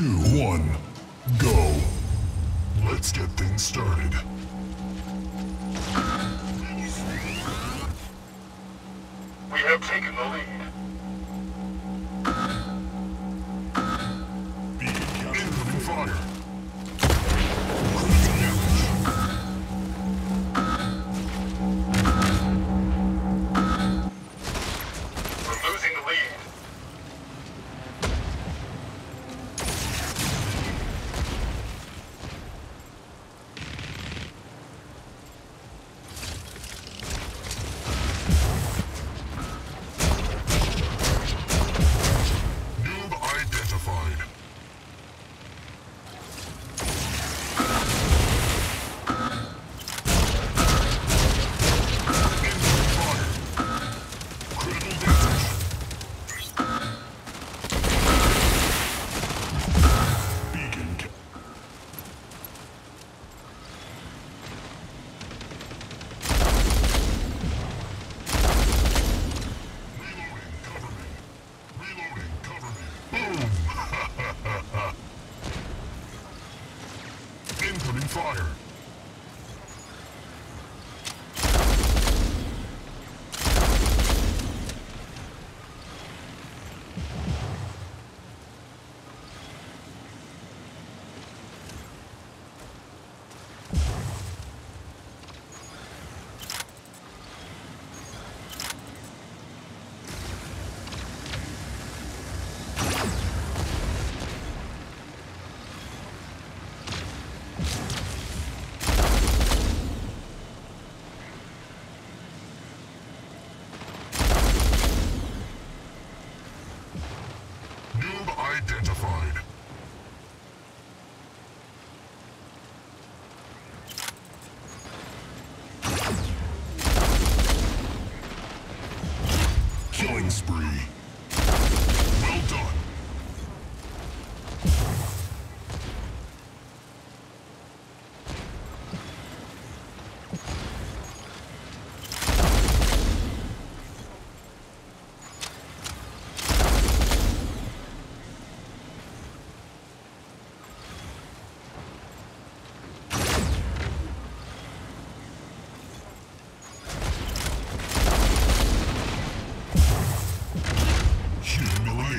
two, one, go. Let's get things started. Incoming identified. Killing spree.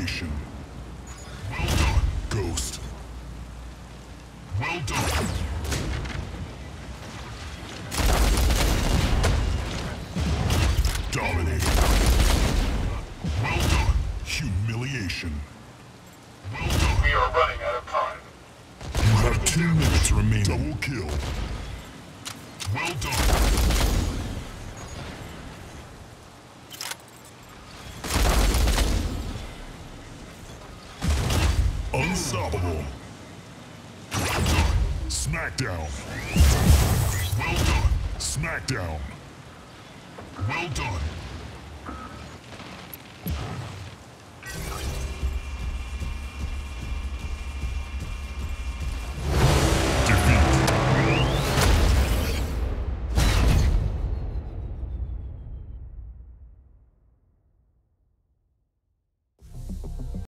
Humiliation. Well done, Ghost. Well done. Dominating. Well done. Humiliation. Well done. We are running out of time. You have two minutes remaining. Double kill. Well done. Unstoppable. Well done. Smackdown. Well done. Smackdown. Well done.